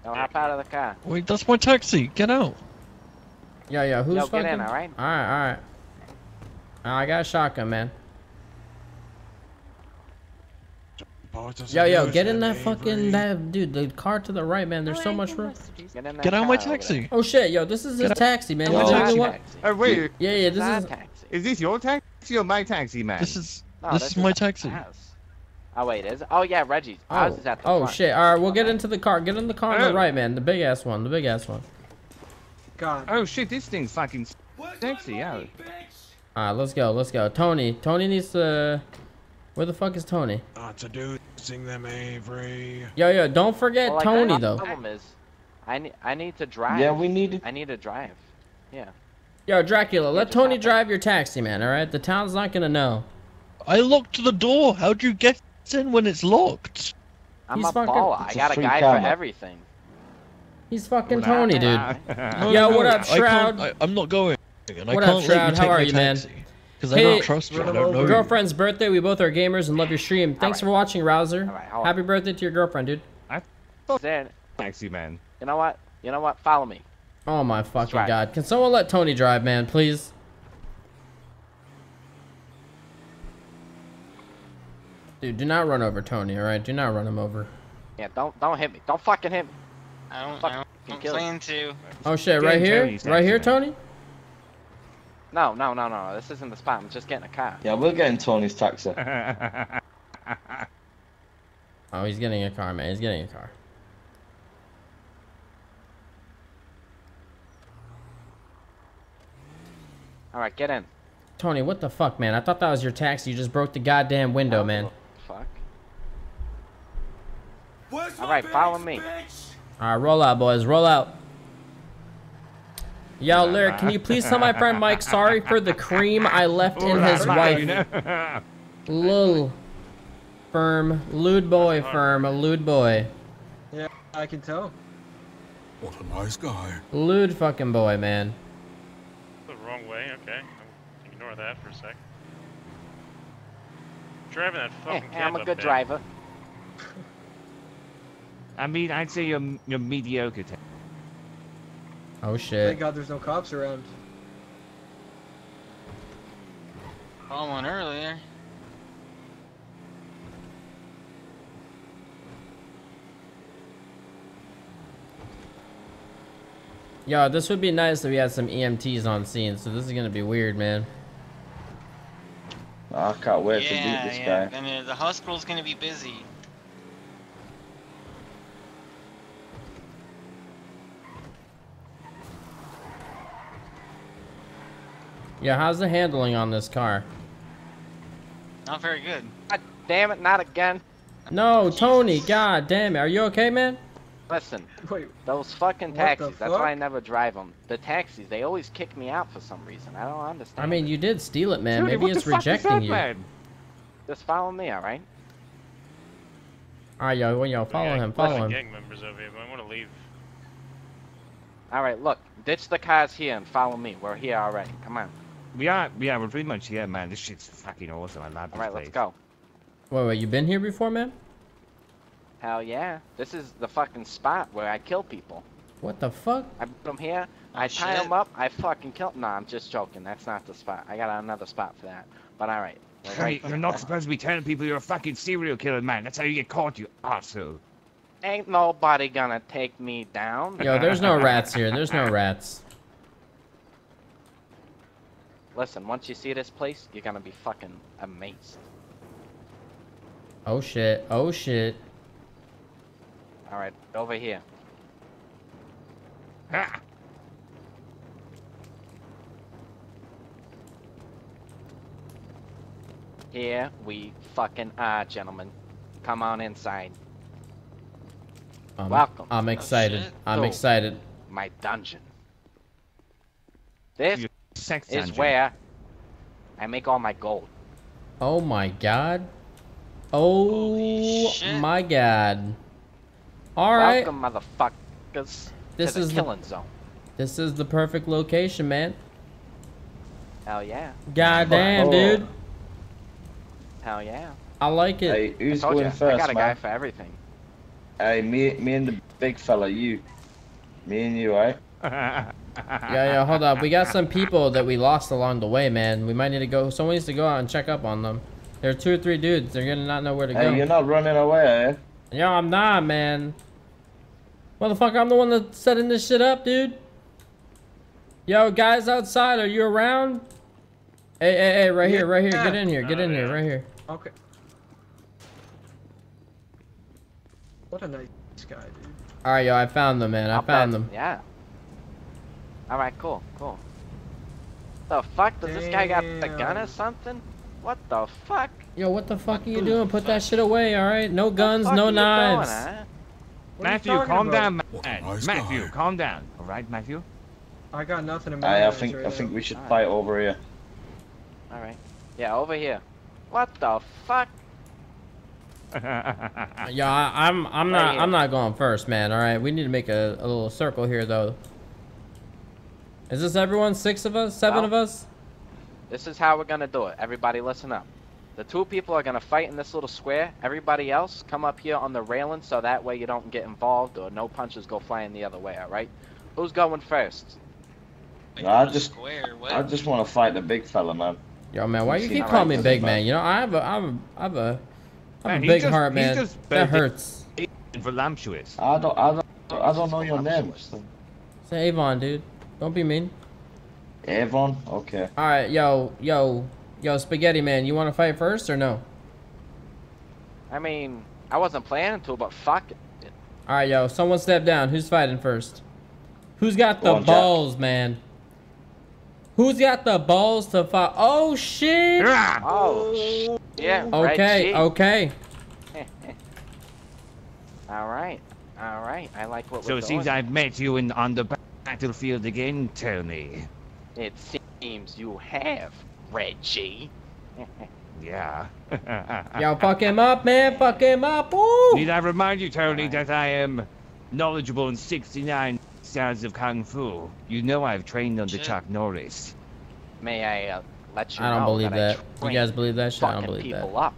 S11: Now hop out of the car.
S9: Wait, that's my taxi. Get out.
S3: Yeah, yeah. Who's
S11: Yo,
S3: fucking?
S11: get in, all right?
S3: All right, all right. I got a shotgun, man. Yo, yo, get in that fucking that dude. The car to the right, man. There's so much room.
S11: Get in that
S9: out of my taxi.
S3: Oh shit, yo, this is his taxi, man.
S8: Yo, taxi.
S3: even.
S12: Oh, wait.
S3: Yeah, yeah. This
S11: our
S3: is.
S11: taxi.
S12: Is this your taxi or my taxi, man?
S9: This is
S11: No,
S9: this is my taxi.
S11: ours. Oh wait, is it? Oh yeah, Reggie's. Ours
S3: Oh,
S11: is at the
S3: oh
S11: front.
S3: shit. All right, we'll get into the car. Get in the car on the
S12: Oh.
S3: right, man. The big ass one. The big ass one.
S7: God.
S12: Oh shit, this thing's fucking sexy, yeah.
S3: All right, let's go. Let's go. Tony. Tony needs to. Where the fuck is Tony?
S7: Not to do sing them Avery.
S3: Yo, yo, don't forget
S11: Well, like,
S3: Tony
S11: the
S3: though.
S11: problem is, I need I need to drive.
S8: Yeah, we need to.
S11: I need to drive. Yeah.
S3: Yo, Dracula, let Tony
S11: hop
S3: drive your taxi, man. All right, the town's not gonna know.
S9: I locked the door. How'd you get in when it's locked?
S11: I'm
S3: He's
S11: a
S3: fucking-
S11: baller. I got a guy
S8: camera.
S11: for everything.
S3: He's fucking Tony, dude.
S9: No,
S3: Yo,
S9: no,
S3: what up,
S9: I can't-
S3: Shroud?
S9: I, am not going. And
S3: What up,
S9: can't let
S3: Shroud? How are
S9: my
S3: you, man?
S9: Taxi, Because I
S3: Hey,
S9: don't trust you. I don't know you.
S3: Girlfriend's birthday. We both are gamers and love your stream. Thanks
S11: Alright.
S3: for watching, Rouser.
S11: Alright, hold.
S3: Happy birthday to your girlfriend, dude.
S11: I then,
S12: Taxi man.
S11: you know what? You know what? Follow me.
S3: Oh my fucking
S11: drive.
S3: god. Can someone let Tony drive, man, please? Dude, do not run over Tony, alright? Do not run him over.
S11: Yeah, don't don't hit me. Don't fucking hit me.
S5: I don't,
S11: Fuck,
S5: I don't,
S11: can
S5: don't
S11: kill you.
S5: plan to.
S3: Oh shit,
S12: Get
S3: right here?
S12: Tony's
S3: Right here. Tony?
S11: No, no, no, no. This isn't the spot. I'm just getting a car.
S8: Yeah, we're getting Tony's taxi.
S3: Oh, he's getting a car, man. He's getting a car.
S11: All right, get in.
S3: Tony, what the fuck, man? I thought that was your taxi. You just broke the goddamn window,
S11: Oh,
S3: man.
S11: Fuck. All right, follow me.
S3: Alright, roll out, boys. Roll out. Yo, Lirik, can you please tell my friend Mike sorry for the cream I left in his wife? Lil. Firm. Lewd boy, firm. A lewd boy.
S7: Yeah, I can tell.
S4: What a nice guy.
S3: Lewd fucking boy, man.
S10: The wrong way, okay. Ignore that for a sec. Driving that
S11: eh,
S10: fucking
S11: hey, I'm a good
S10: there.
S11: driver.
S12: I mean, I'd say you're, you're mediocre.
S3: Oh,
S7: ta-
S3: shit. Thank.
S7: God there's no cops around.
S5: Call one earlier.
S3: Yo, this would be nice if we had some EMTs on scene. So this is gonna be weird, man.
S8: Ah, I can't wait to beat this
S5: yeah.
S8: guy.
S5: I mean, the hospital's gonna be busy.
S3: Yeah, how's the handling on this car?
S5: Not very good.
S11: God damn it, not again.
S3: No, Tony. God damn it. Are you okay, man?
S11: Listen,
S13: Wait,
S11: those fucking
S13: What the
S11: taxis, that's why I never drive them. The taxis, they always kick me out for some reason. I don't understand.
S3: I mean, you did steal it, man.
S12: Tony,
S3: Maybe it's
S12: the fuck is
S3: rejecting
S12: that,
S3: you.
S12: man?
S11: Just follow me, alright?
S3: All right, yo, well, yo, follow
S10: Yeah,
S3: him, follow
S10: listen,
S3: him.
S10: gang members over here, but I want to leave.
S11: Alright, look, ditch the cars here and follow me. We're here already. Come on.
S12: We are, yeah, we're pretty much here, man. This shit's fucking awesome. I love this
S11: Alright, let's go.
S3: Wait, wait, you been here before, man?
S11: Hell yeah. This is the fucking spot where I kill people.
S3: What the fuck?
S11: I put them here, oh, I tie them up, I fucking kill No, I'm just joking. That's not the spot. I got another spot for that. But alright. we're right
S12: you're not supposed to be telling people you're a fucking serial killer, man. That's how you get caught, you asshole.
S11: Ain't nobody gonna take me down.
S3: Yo, there's no rats here. There's no rats.
S11: Listen, once you see this place, you're gonna be fucking amazed.
S3: Oh shit. Oh shit.
S11: Alright, over here.
S12: Ha!
S11: Here we fucking are, gentlemen. Come on inside.
S3: Um,
S11: Welcome.
S3: I'm excited.
S5: shit.
S3: I'm excited.
S11: My dungeon. This
S12: Your sex
S11: is where I make all my gold.
S3: Oh my god. Oh my god. All right.
S11: Welcome, motherfuckers,
S3: This
S11: to the
S3: is the-
S11: killing zone.
S3: This is the perfect location, man.
S11: Hell yeah.
S3: God damn,
S8: Oh.
S3: dude.
S11: Hell yeah.
S3: I like it.
S8: Hey,
S11: I
S8: who's
S11: told
S8: going
S11: ya, I got a guy for everything.
S8: Hey, me, me and the big fella, you. Me and you, eh?
S3: Yeah, yeah, hold up. We got some people that we lost along the way, man. We might need to go. Someone needs to go out and check up on them. There are two or three dudes. They're gonna not know where to go.
S8: Hey, you're not running away, eh?
S3: Yo, I'm not, man. Motherfucker, I'm the one that's setting this shit up, dude. Yo, guys outside, are you around? Hey, hey, hey, right here, right here. Get in here, get in here, right here.
S13: okay. What a nice guy, dude.
S3: All right, yo, I found them, man. I
S11: I'll
S3: found
S11: bet-
S3: them.
S11: Yeah. Alright, cool, cool. The fuck? Does this guy got a gun or something? What the fuck?
S3: Yo, what the fuck are you doing? Put that shit away, all right? No guns, no
S11: are you doing,
S3: knives.
S11: huh?
S13: What are you
S12: Matthew, calm
S13: about?
S12: down,
S4: What
S12: man.
S4: nice
S12: Matthew,
S4: guy.
S12: calm down. All right, Matthew.
S13: I got nothing in my
S8: Hey, I think
S13: right
S8: I think we should
S11: Alright.
S8: fight over here.
S11: Alright. Yeah, over here. What the fuck?
S3: Yeah, I, I'm I'm
S11: Right
S3: not
S11: here.
S3: I'm not going first, man. All right, we need to make a, a little circle here, though. Is this everyone? Six of us? Seven
S11: Well-
S3: of us?
S11: This is how we're gonna do it. Everybody listen up. The two people are gonna fight in this little square. Everybody else come up here on the railing so that way you don't get involved or no punches go flying the other way, alright? Who's going first?
S5: Wait,
S8: No, I just-
S5: square. What?
S8: I just want to fight the big fella, man.
S3: Yo, man, why you
S8: See,
S3: keep
S8: all
S3: calling me big,
S8: man.
S3: man? You know, I have a I have a I have a, I have
S12: Man,
S3: a big
S12: just-
S3: heart, man.
S12: just
S3: That hurts.
S12: Voluptuous.
S8: I don't I don't I don't know your name.
S3: Say Avon, dude. Don't be mean.
S8: Avon. Okay.
S3: All right, yo, yo, yo, spaghetti man. You want to fight first or no?
S11: I mean, I wasn't planning to, but fuck it.
S3: All right, yo, someone step down. Who's fighting first? Who's got the
S8: Go on, Jack.
S3: balls, man? Who's got the balls to fight? Oh shit!
S11: Oh, sh- yeah.
S3: Okay, okay.
S11: Alright, alright. I like what
S12: So
S11: we're
S12: it seems
S11: doing.
S12: I've met you in on the battlefield again, Tony.
S11: It seems you have, Reggie.
S12: Yeah.
S3: Yo, fuck him up, man. Fuck him up. Woo!
S12: Need I remind you, Tony, that I am knowledgeable in 69 styles of Kung Fu. You know I've trained under
S5: Shit.
S12: Chuck Norris.
S11: May I uh, let you know.
S3: I don't
S11: know
S3: believe
S11: that,
S3: that.
S11: I
S3: You guys believe that shit? I don't
S11: fucking
S3: believe that.
S11: people up.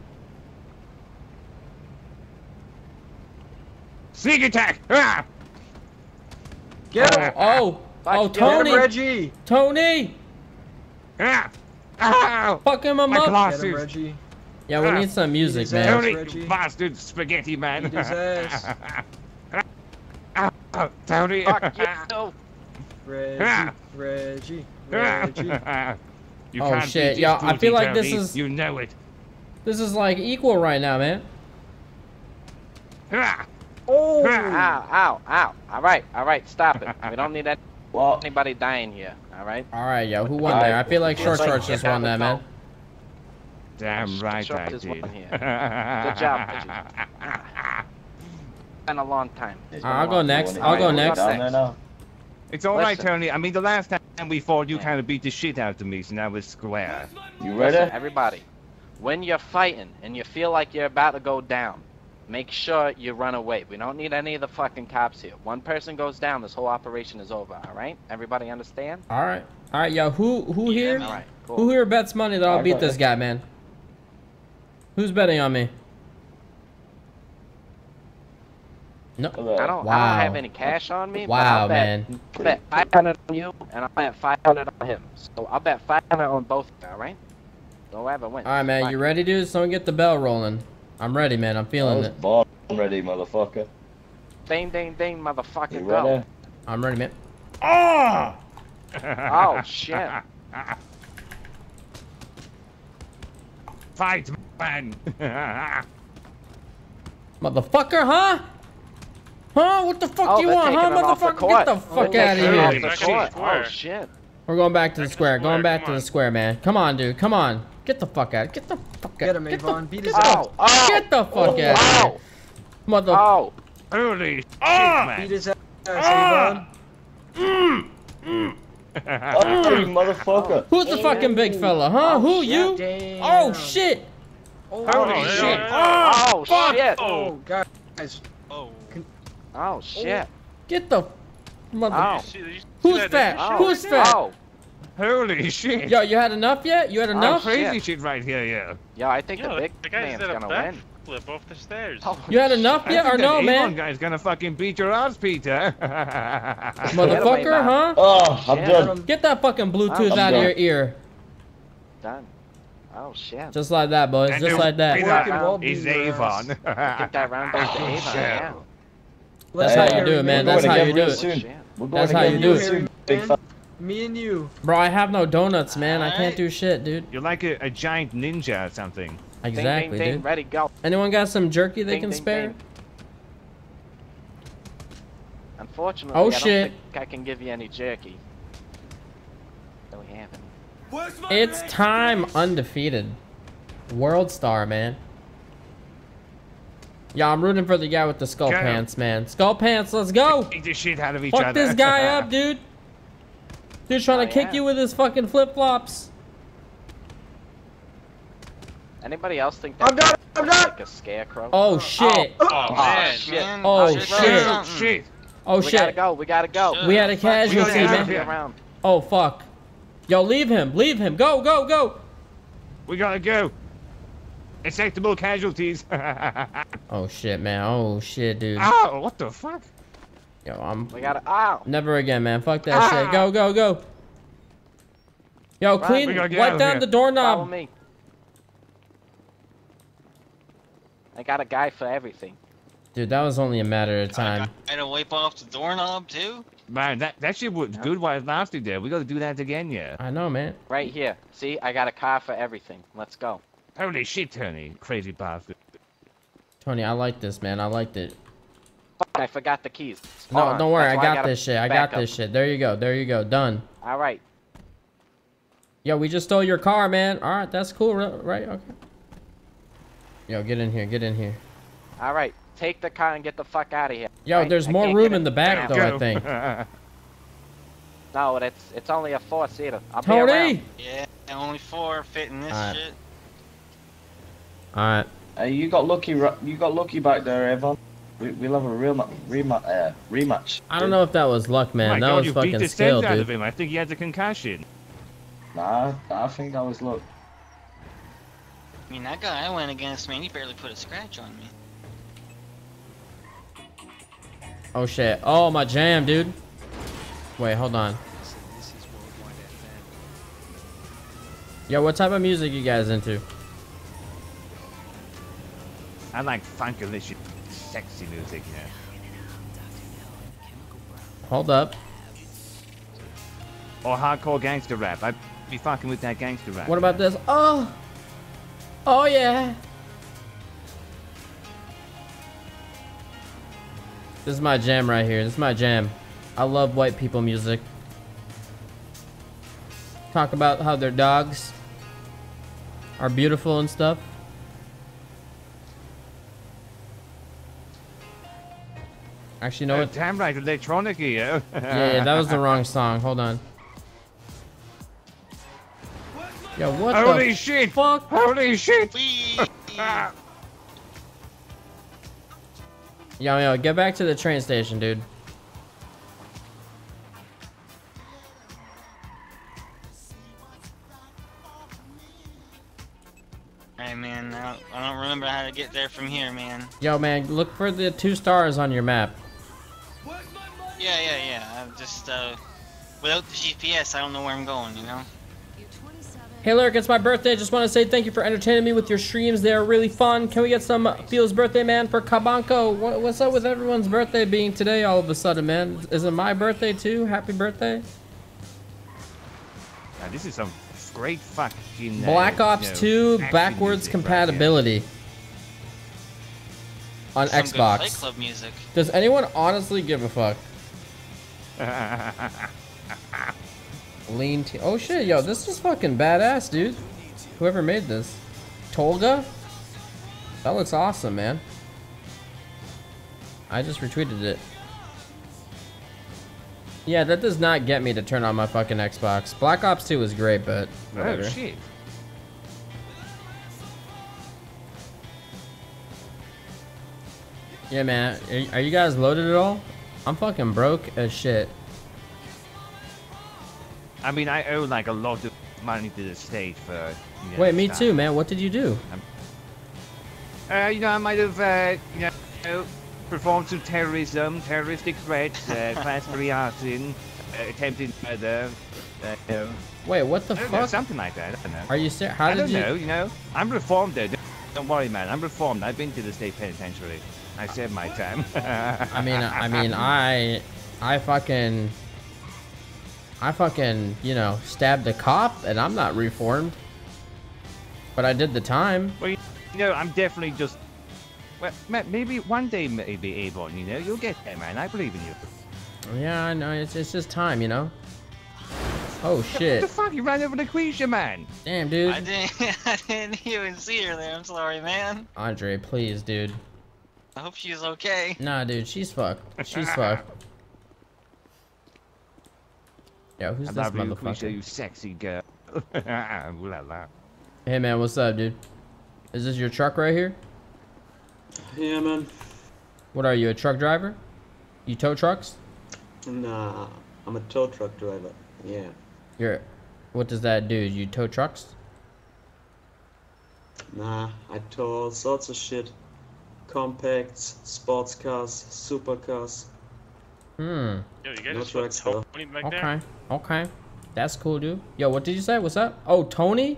S12: Sneak attack! Ah!
S13: Get him!
S3: Oh,
S11: Fuck
S3: oh,
S11: you.
S13: Get him,
S3: Tony,
S13: Reggie!
S3: Tony,
S12: Ah! Ow!
S3: fuck him
S12: My
S3: up.
S13: Get him! Reggie.
S3: Yeah, we need some music, man.
S13: ass.
S12: Tony,
S13: Reggie.
S12: bastard spaghetti man!
S13: Eat his ass.
S12: Ah, Tony!
S11: Fuck you.
S13: Reggie, Reggie, Reggie.
S12: you
S3: Oh, shit,
S12: beat
S3: yo,
S12: this
S3: I feel
S12: booty,
S3: like this is-
S12: You know it.
S3: This is like equal right now, man.
S13: Oh!
S11: Ow, ow, ow. All right, all right, stop it. We don't need that- well, anybody dying here, all right?
S3: All right, yo, who won there? I feel like Short Shorts just won
S11: the
S3: that, man.
S12: Damn right
S11: Short
S12: I did.
S11: here. Good job, Reggie. Been a long time. It's been a
S3: I'll go next. I'll go
S11: Alright,
S3: next.
S11: who's up next?
S12: It's all right, Tony. I mean, the last time we fought, you kind of beat the shit out of me, so now it's square.
S8: You
S11: Listen, everybody, when you're fighting and you feel like you're about to go down, make sure you run away. We don't need any of the fucking cops here. One person goes down, this whole operation is over. All right? Everybody understand?
S3: All right, all right, yo, who who here?
S11: All right, cool.
S3: Who here bets money that I'll
S11: I
S3: beat this
S11: it.
S3: guy, man? Who's betting on me? No.
S11: I don't, I don't have any cash on me. but
S3: Wow,
S11: I'll bet,
S3: man.
S11: I'll bet 500 on you, and I'll bet 500 on him. So I'll bet 500 on both. All right? Whoever wins.
S3: All right, man, you ready, dude? Someone get the bell rolling. I'm ready, man. I'm
S8: I
S3: feeling
S8: was
S3: it.
S8: born ready, motherfucker.
S11: Ding, ding, ding, motherfucker,
S8: You
S11: go.
S8: ready?
S3: I'm ready, man.
S12: Oh!
S11: Oh, shit.
S12: Fight, man!
S3: Motherfucker, huh? Huh? What the fuck
S11: Oh,
S3: you want, huh,
S11: taking it off the
S3: motherfucker? Get the fuck
S11: They're
S3: out of
S11: taking it off
S3: here.
S11: Oh, shit.
S3: We're going back to the square. Going back to the square, man. Come on, dude. Come on. Get the fuck out. Get the fuck out.
S13: Get him,
S3: Get the,
S13: Avon. Beat his
S3: get
S13: ass.
S3: the, get the fuck oh, out of here. Mother.
S11: Oh.
S12: Holy shit,
S13: ah.
S12: Beat
S13: his ass,
S3: Ah!
S13: Avon.
S8: Oh, you motherfucker.
S3: Who's the fucking big fella, huh? Oh, Who, you?
S13: Oh, damn.
S3: Oh, shit.
S12: Holy ah, shit!
S11: Oh,
S3: fuck.
S11: shit.
S13: Oh, guys.
S10: Oh.
S11: Oh, shit.
S3: Get the mother.
S11: Oh.
S3: Who's fat?
S11: Oh.
S3: Who's fat?
S11: Oh.
S12: Holy shit!
S3: Yo, you had enough yet? You had
S11: Oh,
S3: enough?
S12: Crazy shit right here, yeah.
S11: Yo, I think
S10: Yo,
S11: the big
S10: the guy
S11: man's gonna win.
S10: Flip off the stairs.
S3: You had enough
S12: I
S3: yet
S12: think
S3: or no,
S12: that Avon
S3: man?
S12: guy's gonna fucking beat your ass, Peter.
S3: Motherfucker, huh?
S8: Oh, I'm done.
S3: Get that fucking Bluetooth
S11: I'm
S3: out of your ear.
S11: Done. Oh, shit.
S3: Just like that, boys.
S12: And
S3: Just like that.
S12: winner
S13: Working well
S12: is Avon.
S11: Get that round goes to oh, Avon, yeah.
S3: That's
S8: Hey,
S3: how you do it, man. That's how you do it.
S8: soon.
S11: Shit.
S8: We're going
S3: That's how you do it.
S8: Soon, big
S13: Man,
S8: fella.
S13: Me and you.
S3: Bro, I have no donuts, man. I can't do shit, dude.
S12: You're like a, a giant ninja or something.
S3: Exactly,
S11: ding, ding, ding,
S3: dude.
S11: ready, go.
S3: Anyone got some jerky they
S11: Ding,
S3: can
S11: ding,
S3: spare?
S11: ding. Unfortunately,
S3: Oh,
S11: I don't
S3: shit.
S11: think I can give you any jerky. Don't have any.
S3: It's
S7: red
S3: time
S7: space?
S3: undefeated. World star, man. Yeah, I'm rooting for the guy with the skull
S12: Get him.
S3: pants, man. Skull pants, let's go.
S12: Beat the shit out of each
S3: Fuck
S12: other.
S3: this guy up, dude. Dude's trying
S11: Oh,
S3: to kick
S11: yeah.
S3: you with his fucking flip flops.
S11: Anybody else think that
S13: I'm done, I'm
S11: guy's
S13: done.
S11: like a scarecrow?
S3: Oh, oh shit.
S10: Oh,
S11: oh, Oh,
S10: man.
S11: shit.
S5: Man,
S3: Oh,
S5: shit,
S3: shit.
S5: something.
S12: Shit.
S3: Oh
S11: we gotta go. We gotta go.
S3: We had a casualty,
S12: gotta get out of
S3: man. Oh fuck. Yo, leave him. Leave him. Go, go, go.
S12: We gotta go. Acceptable casualties.
S3: Oh shit, man. Oh shit, dude.
S12: Ow, what the fuck?
S3: Yo, I'm
S11: We gotta. Ow.
S3: never again, man. Fuck that
S12: Ah.
S3: shit. Go, go, go. Yo,
S11: Right,
S3: clean.
S12: we gotta get
S3: Wipe down
S12: here.
S3: the
S11: Follow
S3: doorknob.
S11: me. I got a guy for everything.
S3: Dude, that was only a matter of time.
S5: I gotta wipe off the doorknob too.
S12: Man, that, that shit was good while it lasted there. We gotta do that again, yeah.
S3: I know, man.
S11: Right here. See, I got a car for everything. Let's go.
S12: Holy shit, Tony. Crazy bastard.
S3: Tony, I like this, man. I liked it.
S11: Fuck, I forgot the keys.
S3: No,
S11: on.
S3: don't worry.
S11: That's
S3: I
S11: why
S3: got
S11: gotta
S3: this shit. I got
S11: up.
S3: this shit. There you go. There you go. Done.
S11: All right.
S3: Yo, we just stole your car, man. All right, that's cool, right? Okay. Yo, get in here. Get in here.
S11: All right. Take the car and get the fuck out of here.
S3: Yo,
S11: Right?
S3: there's
S11: I
S3: more room in the
S11: it.
S3: back, though, I think.
S11: No, it's it's only a four seater. I'll
S3: Tony!
S11: around.
S5: Yeah, only four fit in this
S3: Alright.
S5: shit.
S3: Alright.
S8: Hey, you got lucky. You got lucky back there, Evan. We, we'll have a real ma- rema- uh, rematch.
S3: I don't know if that was luck, man.
S12: My
S3: that
S12: God,
S3: was
S12: you beat
S3: fucking
S12: the
S3: skill,
S12: sense out of
S3: dude.
S12: him. I think he had a concussion.
S8: Nah, I think that was luck.
S5: I mean, that guy I went against, man, he barely put a scratch on me.
S3: Oh, shit. Oh, my jam, dude. Wait, hold on. Yo, what type of music you guys into?
S12: I like funkalicious, sexy music, yeah.
S3: Hold up.
S12: or hardcore gangster rap. I'd be fucking with that gangster rap.
S3: What about this? Oh. Oh yeah. This is my jam right here. This is my jam. I love white people music. Talk about how their dogs are beautiful and stuff. Actually, no. know
S12: Uh,
S3: what?
S12: damn right, electronic here.
S3: Yeah, yeah, that was the wrong song. Hold on. Yo, what
S12: Holy
S3: the
S12: shit!
S3: fuck?
S12: Holy shit!
S3: Yo, yo, get back to the train station, dude.
S5: Hey man, I don't remember how to get there from here, man.
S3: Yo, man, look for the two stars on your map.
S5: Yeah, yeah, yeah. I'm just uh, without the GPS, I don't know where I'm going. You know.
S3: Hey, Lurk, it's my birthday. I Just want to say thank you for entertaining me with your streams. They are really fun. Can we get some Feels Birthday Man for Kabanko? What, what's up with everyone's birthday being today all of a sudden, man? Is it my birthday too? Happy birthday.
S12: Now, this is some great fucking. uh,
S3: Black
S12: you
S3: Ops
S12: know,
S3: 2 backwards
S12: music right
S3: compatibility on
S5: Some good Fight
S3: Xbox.
S5: Club music.
S3: Does anyone honestly give a fuck? Lean t Oh shit, yo, this is fucking badass, dude. Whoever made this. Tolga? That looks awesome, man. I just retweeted it. Yeah, that does not get me to turn on my fucking Xbox. Black Ops 2 was great, but oh, whatever.
S12: oh shit!
S3: Yeah, man. Are you guys loaded at all? I'm fucking broke as shit.
S12: I mean, I owe like a lot of money to the state for. You know,
S3: Wait, me
S12: stuff.
S3: too, man. What did you do?
S12: Uh, you know, I might have, uh, you know, performed some terrorism, terroristic threats, uh, class three arson, uh, attempted murder. Uh,
S3: Wait, what the
S12: I don't know,
S3: fuck?
S12: something like that. I don't know.
S3: Are you ser- How
S12: I
S3: did
S12: don't
S3: you?
S12: know. You know, I'm reformed though. Don't, don't worry, man. I'm reformed. I've been to the state penitentiary. I served my time.
S3: I mean, I mean, I, I fucking, I fucking, you know, stabbed a cop, and I'm not reformed. But I did the time.
S12: Well, you you know, I'm definitely just. Well, maybe one day, maybe Avon. You know, you'll get there, man. I believe in you.
S3: Yeah, I know. It's it's just time, you know. Oh shit!
S12: What the fuck? You ran over the Quisha, man.
S3: Damn, dude.
S5: I didn't, I didn't even see her there. I'm sorry, man.
S3: Andre, please, dude.
S5: I hope she's okay.
S3: Nah, dude, she's fucked. She's fucked. Yo, who's
S12: I
S3: this
S12: love you, Quisha,
S3: motherfucker?
S12: you sexy girl. Ooh la la.
S3: Hey, man, what's up, dude? Is this your truck right here?
S14: Yeah, man.
S3: What are you, a truck driver? You tow trucks?
S14: Nah, I'm a tow truck driver. Yeah.
S3: You're. What does that do? You tow trucks?
S14: Nah, I tow all sorts of shit. Compacts, sports cars, supercars.
S3: Hmm.
S10: Yo, you guys
S14: No
S10: just
S14: trucks.
S10: Tony back
S3: Okay.
S10: there?
S3: Okay. That's cool, dude. Yo, what did you say? What's up? Oh, Tony?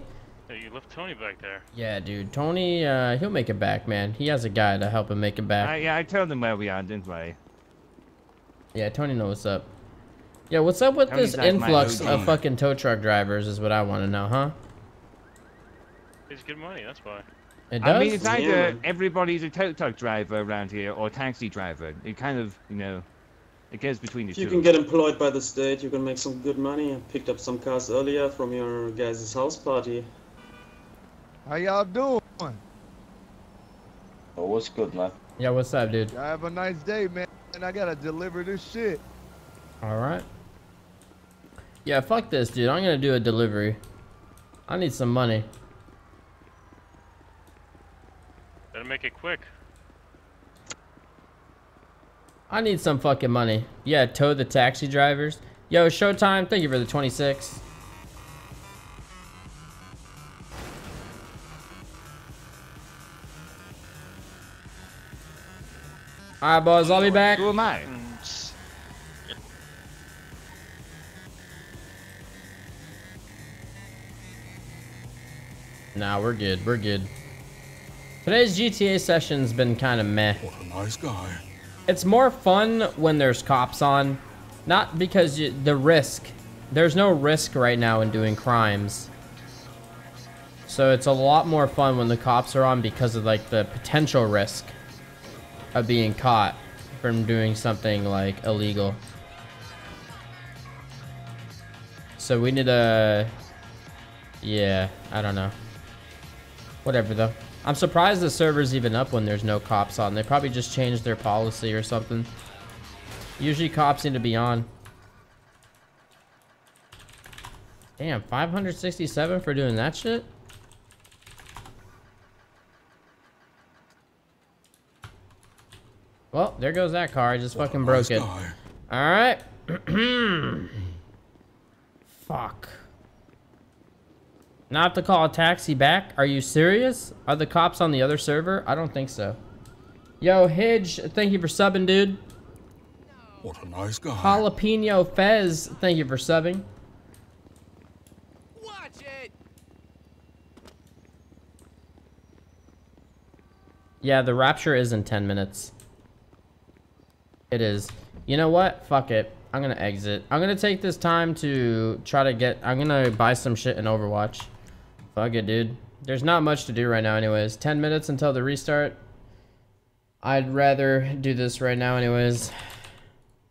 S10: Yo, you left Tony back there.
S3: Yeah, dude. Tony, uh, he'll make it back, man. He has a guy to help him make it back.
S12: I, yeah, I told him where we are, didn't I?
S3: Yeah, Tony knows what's up. Yeah, what's up with
S12: Tony's
S3: this
S12: like
S3: influx of fucking tow truck drivers is what I want to know, huh?
S10: It's good money, that's why.
S3: It does?
S12: I mean, it's either
S14: Yeah.
S12: everybody's a tow truck driver around here or taxi driver. It kind of, you know, it goes between the
S14: If you can get employed by the state, you can make some good money. I picked up some cars earlier from your guys' house party.
S15: How y'all doing?
S8: Oh, what's good, man?
S3: Yeah, what's up, dude?
S15: Y'all have a nice day, man. And I gotta deliver this shit.
S3: Alright. Yeah, fuck this, dude. I'm gonna do a delivery. I need some money.
S10: Better make it quick.
S3: I need some fucking money. Yeah, tow the taxi drivers. Yo, Showtime, thank you for the 26. Alright, boys, I'll be back.
S12: Who am I?
S5: Mm,
S3: Nah, we're good. We're good. Today's GTA session's been kind of meh.
S4: What a nice guy.
S3: It's more fun when there's cops on. Not because you, the risk there's no risk right now in doing crimes. So it's a lot more fun when the cops are on because of like the potential risk of being caught from doing something like illegal. So we need a yeah, I don't know. Whatever though. I'm surprised the server's even up when there's no cops on. They probably just changed their policy or something. Usually cops need to be on. Damn, 567 for doing that shit? Well, there goes that car. I just fucking broke it. Alright. Fuck. Not to call a taxi back? Are you serious? Are the cops on the other server? I don't think so. Yo, Hidge, thank you for subbing, dude.
S4: What a nice guy.
S3: Jalapeno Fez, thank you for subbing.
S7: Watch it.
S3: Yeah, the rapture is in 10 minutes. It is. You know what? Fuck it. I'm gonna exit. I'm gonna take this time to try to get... I'm gonna buy some shit in Overwatch. Fuck it, dude. There's not much to do right now anyways. 10 minutes until the restart. I'd rather do this right now anyways.